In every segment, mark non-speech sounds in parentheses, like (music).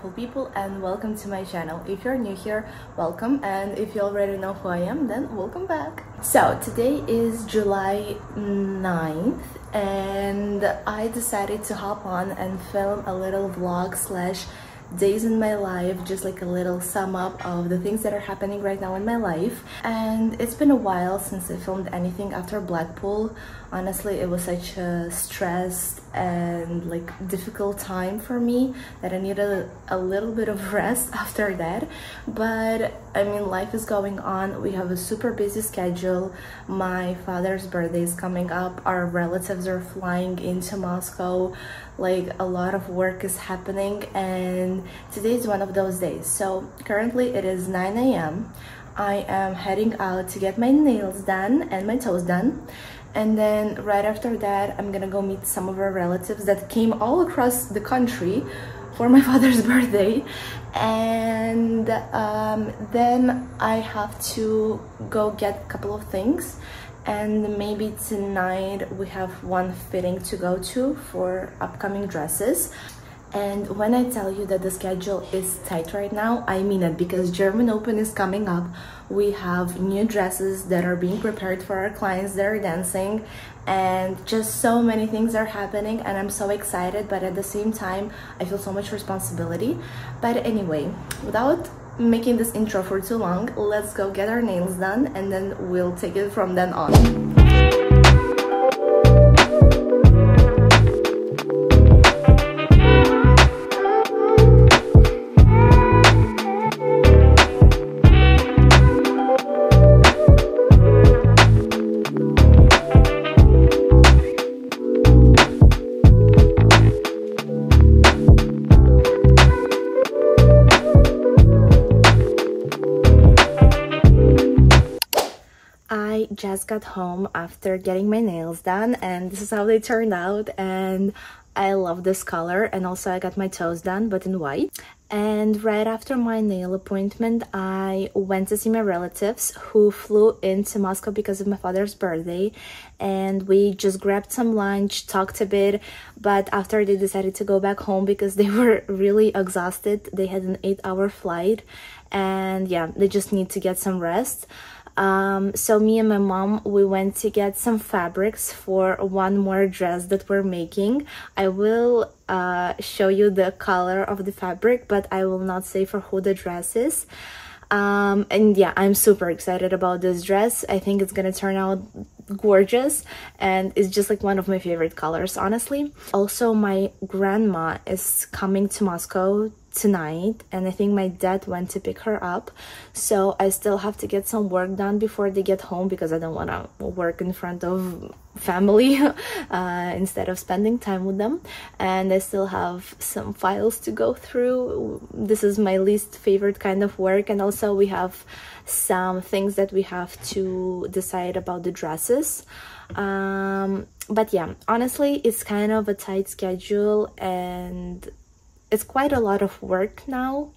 beautiful people and welcome to my channel. If you're new here, welcome and if you already know who I am, then welcome back. So today is July 9th and I decided to hop on and film a little vlog slash days in my life just like a little sum up of the things that are happening right now in my life and it's been a while since I filmed anything after Blackpool honestly it was such a stressed and like difficult time for me that I needed a, a little bit of (laughs) rest after that. But I mean life is going on. We have a super busy schedule. My father's birthday is coming up. Our relatives are flying into Moscow. Like a lot of work is happening and today is one of those days. So currently it is 9 a.m i am heading out to get my nails done and my toes done and then right after that i'm gonna go meet some of our relatives that came all across the country for my (laughs) father's birthday and um, then i have to go get a couple of things and maybe tonight we have one fitting to go to for upcoming dresses and when I tell you that the schedule is tight right now, I mean it because German Open is coming up. We have new dresses that are being prepared for our clients that are dancing and just so many things are happening and I'm so excited but at the same time I feel so much responsibility. But anyway, without making this intro for too long, let's go get our nails done and then we'll take it from then on. Just got home after getting my nails done and this is how they turned out and I love this color and also I got my toes done but in white. And right after my nail appointment I went to see my relatives who flew into Moscow because of my father's birthday and we just grabbed some lunch talked a bit but after they decided to go back home because they (laughs) were really exhausted they had an eight hour flight and yeah they just need to get some rest um, so me and my mom we went to get some fabrics for one more dress that we're making. I will uh, show you the color of the fabric but I will not say for who the dress is. Um, and yeah I'm super excited about this dress. I think it's gonna turn out gorgeous and it's just like one of my favorite colors honestly. Also my grandma is coming to Moscow tonight and I think my dad went to pick her up. So I still have to get some work done before they get home because I don't want to work in front of family (laughs) uh, instead of spending time with them. And I still have some files to go through. This is my least favorite kind of work and also we have some things that we have to decide about the dresses. Um, but yeah honestly it's kind of a tight schedule and it's quite a lot of work now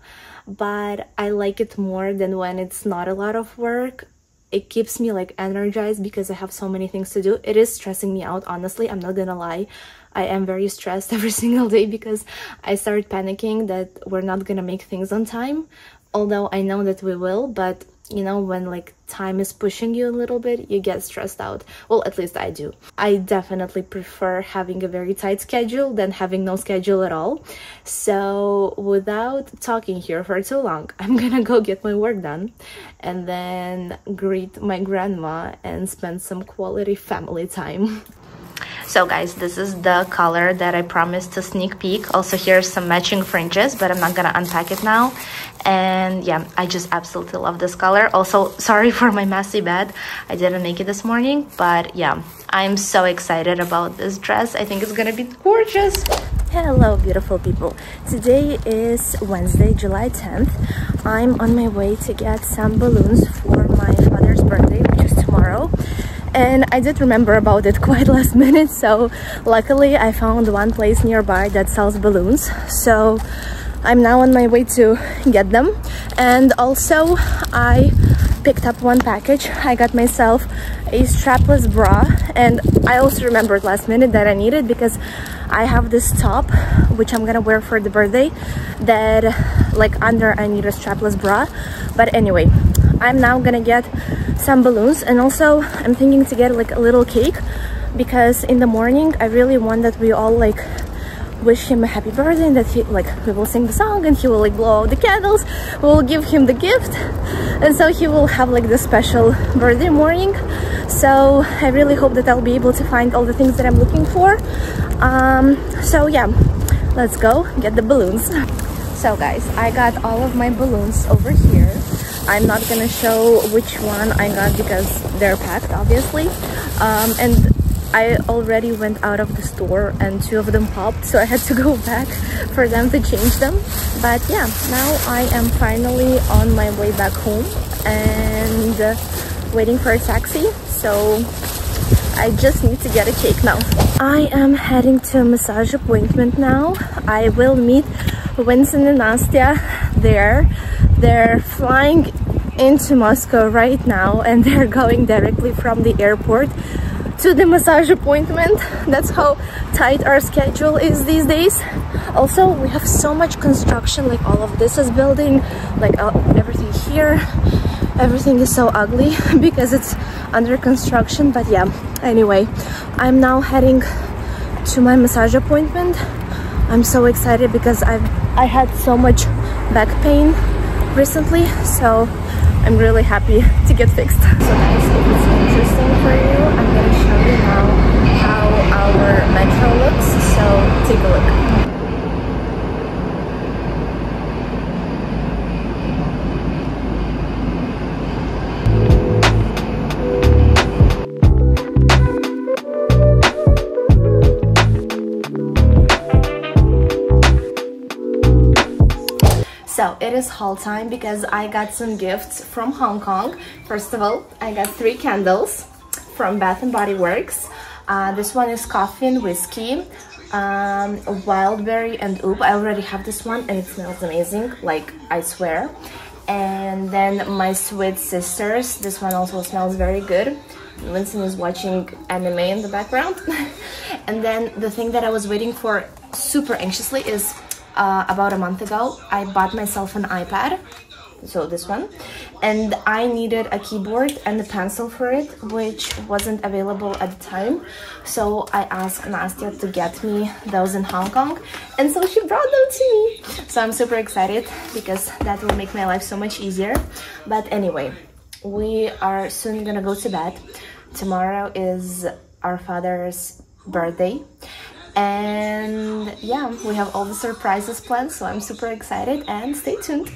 but I like it more than when it's not a lot of work. It keeps me like energized because I have so many things to do. It is stressing me out honestly I'm not gonna lie. I am very stressed (laughs) every single day because I start panicking that we're not gonna make things on time although I know that we will but you know when like time is pushing you a little bit you get stressed out. Well at least i do. I definitely prefer having a very tight schedule than having no schedule at all. So without talking here for too long (laughs) i'm gonna go get my work done and then greet my grandma and spend some quality family time (laughs) so guys this is the color that i promised to sneak peek. Also here's some matching fringes but i'm not gonna unpack it now. And yeah i just absolutely love this color. Also sorry for my messy bed. I didn't make it this morning but yeah i'm so excited about this dress. I think it's gonna be gorgeous. Hello beautiful people. Today is wednesday july 10th i'm on my way to get some balloons for my father's birthday which is tomorrow and I did remember about it (laughs) quite last minute so luckily I found one place nearby that sells balloons. So I'm now on my way to get them. And also I picked up one package. I got myself a strapless bra. And I also remembered last minute that I needed because I have this top, which I'm gonna wear for the birthday, that like under I need a strapless bra. But anyway, I'm now gonna get some balloons and also I'm thinking to get like a little cake because in the morning I really want that we all like wish him a happy birthday and that he like we will sing the song and he will like blow out the candles. We will give him the gift and so he will have like the special birthday morning. So i really hope that i'll be able to find all the things that i'm looking for. Um so yeah let's go get the balloons. (laughs) So guys i got all of my balloons over here i'm not gonna show which one i got because they're packed obviously um and I already went out of the store and two of them popped so I had to (laughs) go back for them to change them but yeah now I am finally on my way back home and uh, waiting for a taxi so I just need to get a cake now. I am heading to a massage appointment now. I will meet Winston and Nastya there. They're flying into Moscow right now and they're going directly from the airport to the massage appointment. That's how tight our schedule is these days. Also, we have so much construction, like all of this is building, like uh, everything here. Everything is so ugly (laughs) because it's under construction, but yeah. Anyway, I'm now heading to my massage appointment. I'm so excited because I've I had so much back pain recently, so I'm really happy to get fixed. So guys, if it's interesting for you, I'm gonna show you now how our metro looks. So take a look. It is haul time because I got some gifts from Hong Kong. First of all, I got three candles from Bath & Body Works. Uh, this one is coffee and whiskey, um, wildberry and oop. I already have this one and it smells amazing, like I swear. And then my sweet sisters, this one also smells very good. Winston is watching anime in the background. (laughs) and then the thing that I was waiting for super anxiously is uh, about a month ago I bought myself an iPad so this one and I needed a keyboard and a pencil for it which wasn't available at the time. So I asked Nastya to get me those in Hong Kong and so she brought them to me. So I'm super excited because that will make my life so much easier. But anyway we are soon gonna go to bed. Tomorrow is our father's birthday and yeah we have all the surprises planned so i'm super excited and stay tuned.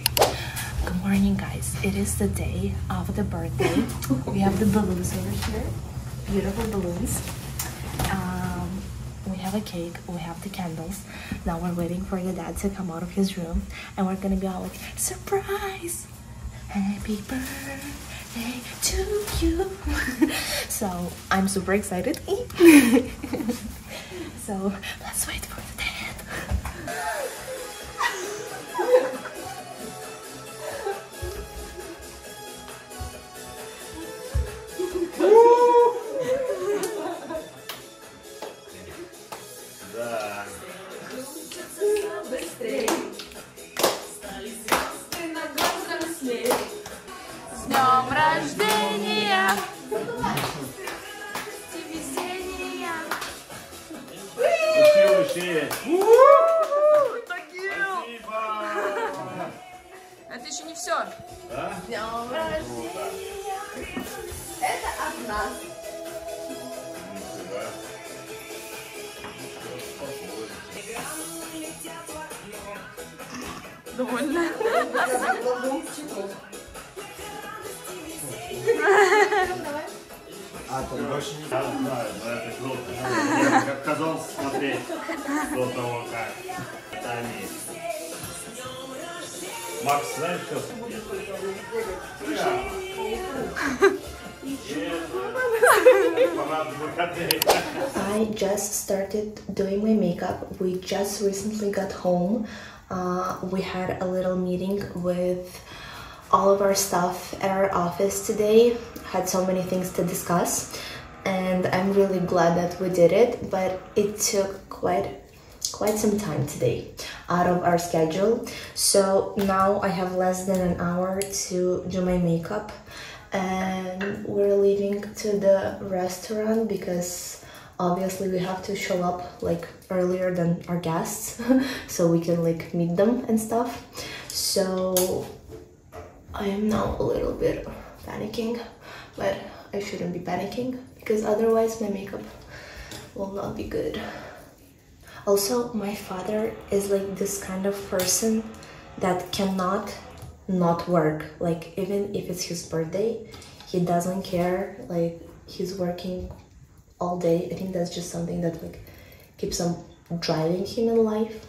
Good morning guys. It is the day of the birthday. (laughs) We have the balloons over here. Beautiful balloons. Um, we have a cake. We have the candles. Now we're waiting for the dad to come out of his room and we're gonna be all like surprise! Happy birthday to you. (laughs) So i'm super excited (laughs) So let's wait for the Вообще. Это еще не все. Днем рождения! Это от нас. Довольно. ты больше не... Я знаю, но это круто. Я как казалось смотреть до того, как это они. Макс, знаешь, что? I just started doing my makeup. We just recently got home. Uh, we had a little meeting with all of our staff at our office today. Had so many things to discuss, and I'm really glad that we did it. But it took quite quite some time today out of our schedule. So now I have less than an hour to do my makeup and we're leaving to the restaurant because obviously we have to show up like earlier than our guests (laughs) so we can like meet them and stuff. So I am now a little bit panicking, but I shouldn't be panicking because otherwise my makeup will not be good. Also, my father is like this kind of person that cannot not work. Like even if it's his birthday, he doesn't care. Like he's working all day. I think that's just something that like keeps on driving him in life.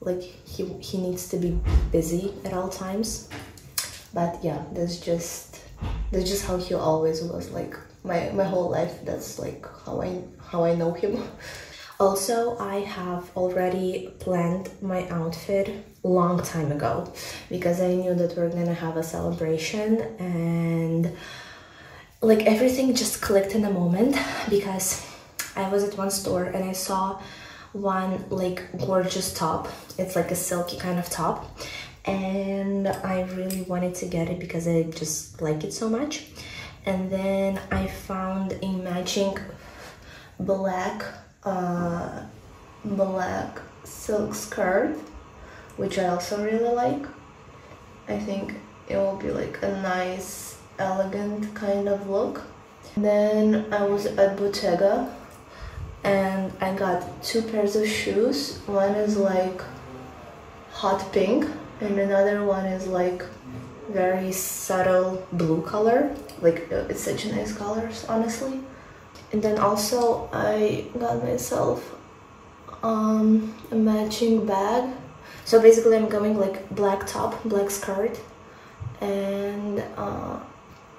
Like he he needs to be busy at all times. But yeah, that's just that's just how he always was. Like my my whole life. That's like how I how I know him. (laughs) Also, I have already planned my outfit long time ago because I knew that we're gonna have a celebration and like everything just clicked in a moment because I was at one store and I saw one like gorgeous top. It's like a silky kind of top and I really wanted to get it because I just like it so much. And then I found a matching black uh, black silk skirt which I also really like. I think it will be like a nice elegant kind of look. Then I was at Bottega and I got two pairs of shoes. One is like hot pink and another one is like very subtle blue color. Like uh, it's such a nice colors honestly. And then also I got myself um, a matching bag so basically I'm going like black top, black skirt and uh,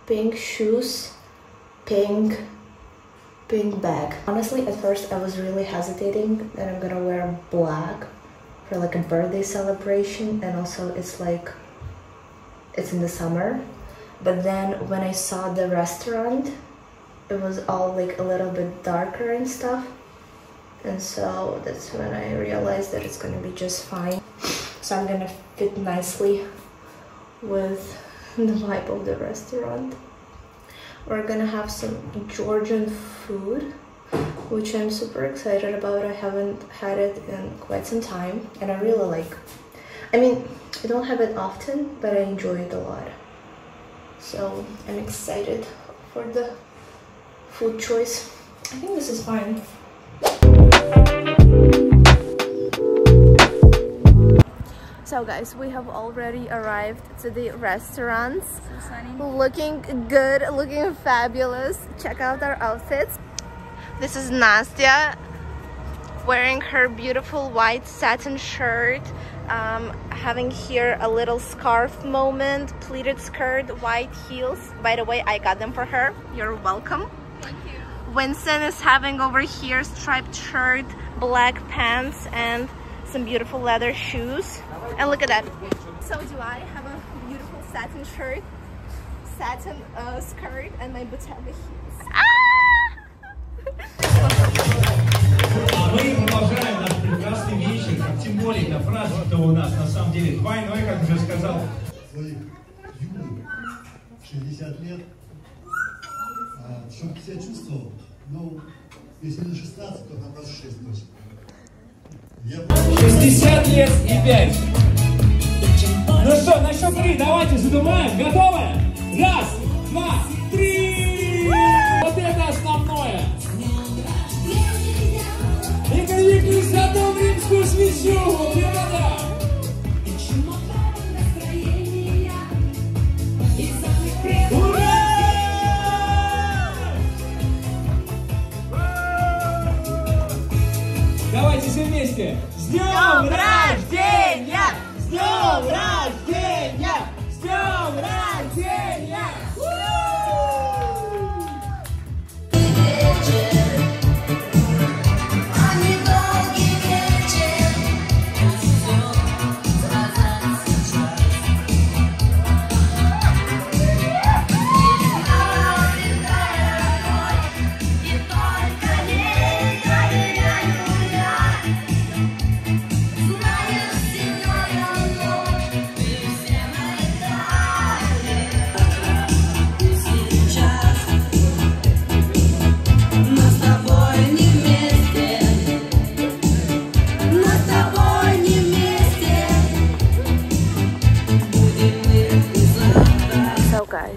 pink shoes, pink pink bag. Honestly, at first I was really hesitating that I'm gonna wear black for like a birthday celebration and also it's like it's in the summer. But then when I saw the restaurant, it was all like a little bit darker and stuff. And so that's when I realized that it's gonna be just fine. So I'm gonna fit nicely with (laughs) the vibe of the restaurant. We're gonna have some Georgian food which I'm super excited about I haven't had it in quite some time and I really like I mean I don't have it often but I enjoy it a lot so I'm excited for the food choice I think this is fine so guys, we have already arrived to the restaurants. So looking good, looking fabulous. Check out our outfits. This is Nastya wearing her beautiful white satin shirt. Um, having here a little scarf moment, pleated skirt, white heels. By the way, I got them for her. You're welcome. Thank you. Winston is having over here striped shirt, black pants, and some beautiful leather shoes. And look at that. So do I have a beautiful satin shirt, satin uh, skirt, and my Bottega heels. Ah! А мы продолжаем наш прекрасный вечер, тем более на праздник-то у нас на самом деле двойной, как уже сказал. своих юных 60 лет, чтобы себя чувствовал, ну, если не 16, то на 26 точно. Я 60 лет и 5. Ну что, на счет три, давайте задумаем. Готовы? Раз, два, три! Ele quiser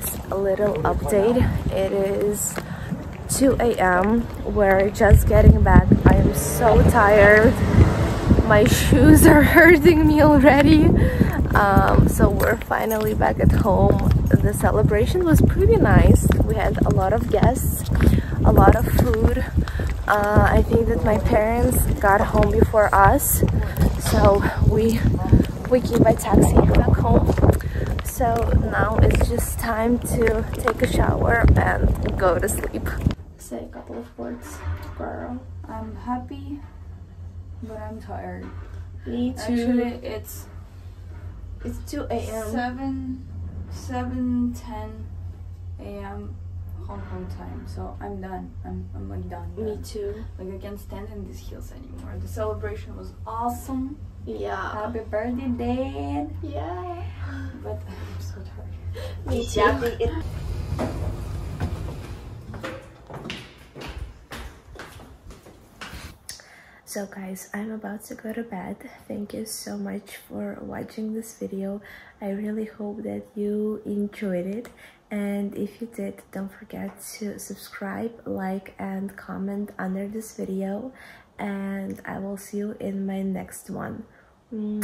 update. It is 2 a.m. We're just getting back. I am so tired. My shoes are (laughs) hurting me already. Um, so we're finally back at home. The celebration was pretty nice. We had a lot of guests, a lot of food. Uh, I think that my parents got home before us, so we we came by taxi back home. So now it's just time to take a shower and go to sleep. Say a couple of words, girl. I'm happy, but I'm tired. Me too. Actually, it's it's 2 a.m. 7, 7, 10 a.m. Hong Kong time. So I'm done. I'm, I'm like done. Me too. Like I can't stand in these heels anymore. The celebration was awesome. Yeah. Happy birthday, Dad. Yeah. But I'm so tired. Me too. So guys, I'm about to go to bed. Thank you so much for watching this video. I really hope that you enjoyed it. And if you did, don't forget to subscribe, like, and comment under this video. And I will see you in my next one. 嗯。